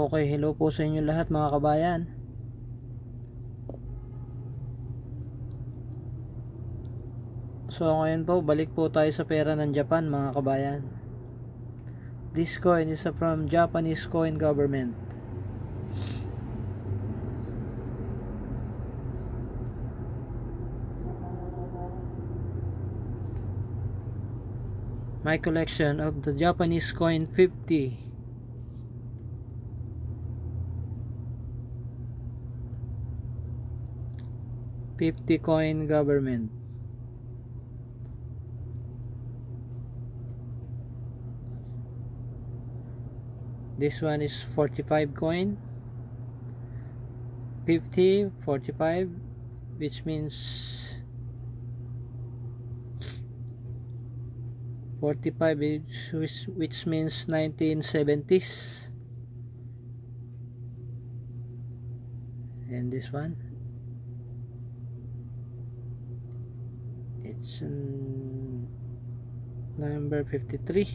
Okay, hello po sa inyo lahat mga kabayan. So ngayon po, balik po tayo sa pera ng Japan mga kabayan. This coin is from Japanese coin government. My collection of the Japanese coin 50 50 coin government. This one is 45 coin. 50 45 which means 45 which, which means 1970s and this one it's number 53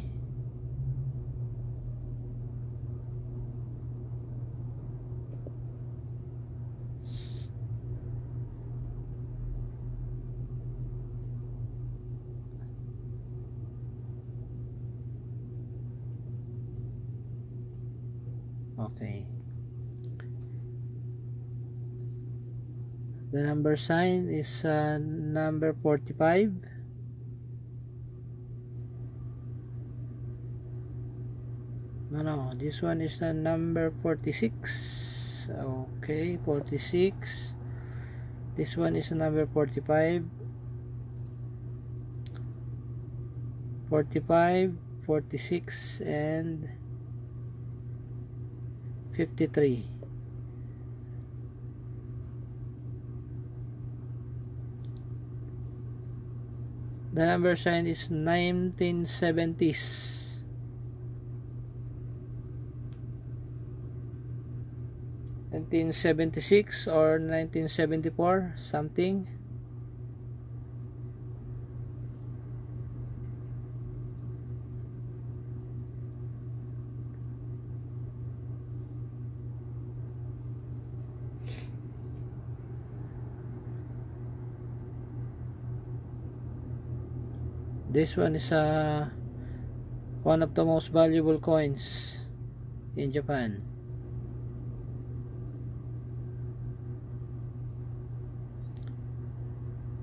okay the number sign is uh, number 45 no no this one is uh, number 46 okay 46 this one is number 45 45 46 and 53 the number sign is 1970s Nineteen seventy six or nineteen seventy four something this one is uh, one of the most valuable coins in Japan.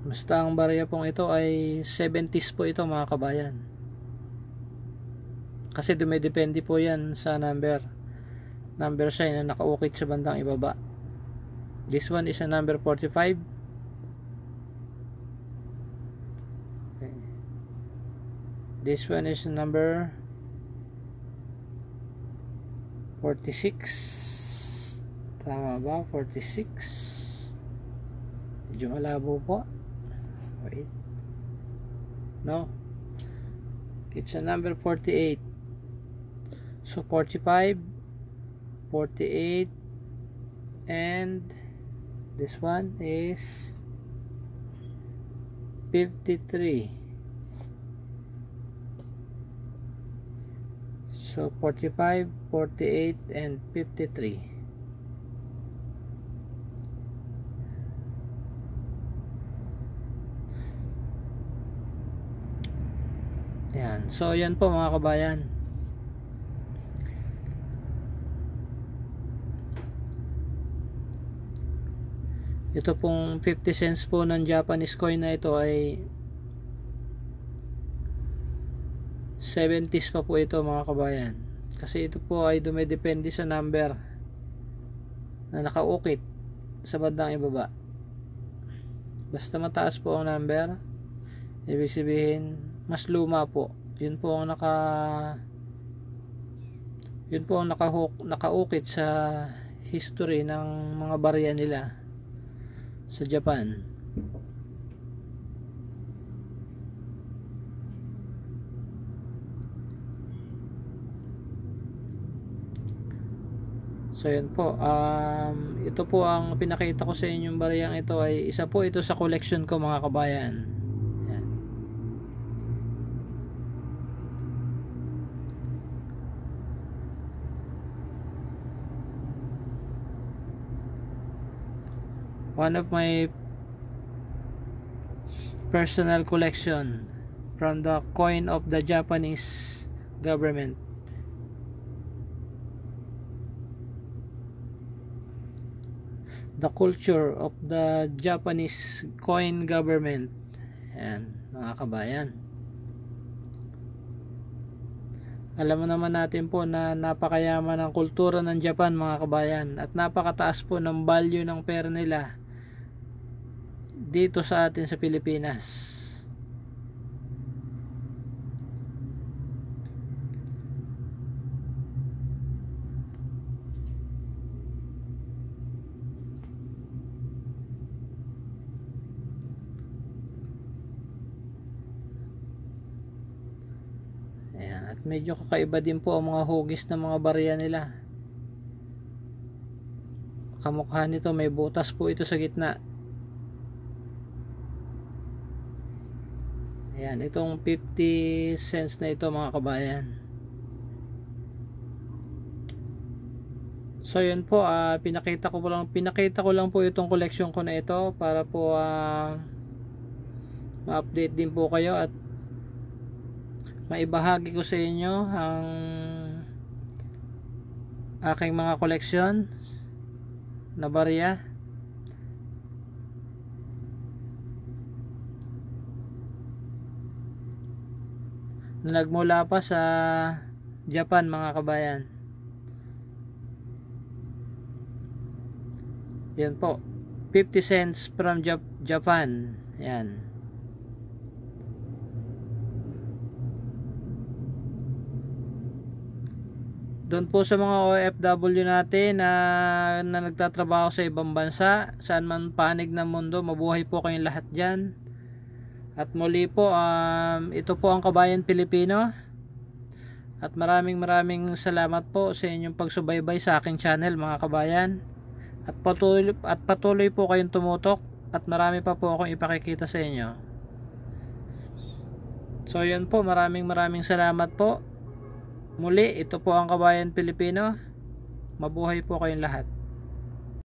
Basta ang barya pong ito ay 70s po ito mga kabayan. Kasi dumidepende po yan sa number. Number sign na nakaukit sa bandang ibaba. This one is a number 45 this one is number 46 tama ba? 46 medyo malabo po. Wait. No. It's a number 48 so 45 48 and this one is 53 So 45, 48, and 53. Yan. So yan po mga kabayan. Ito pong 50 cents po ng Japanese coin na ito ay 70s pa po ito mga kabayan. Kasi ito po ay dumidepende sa number na nakaukit sa bandang ibaba. Basta mataas po ang number ibig sabihin mas luma po. Yun po ang naka yun po ang nakahook, nakaukit sa history ng mga barya nila sa Japan So yun po, um, ito po ang pinakita ko sa inyong bariyang ito ay isa po ito sa collection ko mga kabayan. Yan. One of my personal collection from the coin of the Japanese government. The culture of the Japanese coin government. Yan mga kabayan. Alam mo naman natin po na napakayaman ng kultura ng Japan mga kabayan at napakataas po ng value ng pera nila dito sa atin sa Pilipinas Ayan, at medyo kakaiba din po ang mga hugis ng mga barya nila. Kamukha nito may butas po ito sa gitna. Ayan, itong 50 cents na ito mga kabayan. So yun po, uh, pinakita ko po lang pinakita ko lang po itong collection ko na ito para po uh, ma-update din po kayo at maibahagi ko sa inyo ang aking mga koleksyon na barya. Na nagmula pa sa Japan mga kabayan. Yan po. 50 cents from Jap Japan. Yan doon po sa mga OFW natin na, na nagtatrabaho sa ibang bansa saan man panig ng mundo mabuhay po kayong lahat dyan. At muli po um, ito po ang kabayan Pilipino. At maraming maraming salamat po sa inyong pagsubaybay sa aking channel mga kabayan. At patuloy, at patuloy po kayong tumutok at marami pa po akong ipakikita sa inyo. So yun po. Maraming maraming salamat po Muli, ito po ang kabayan Pilipino. Mabuhay po kayong lahat.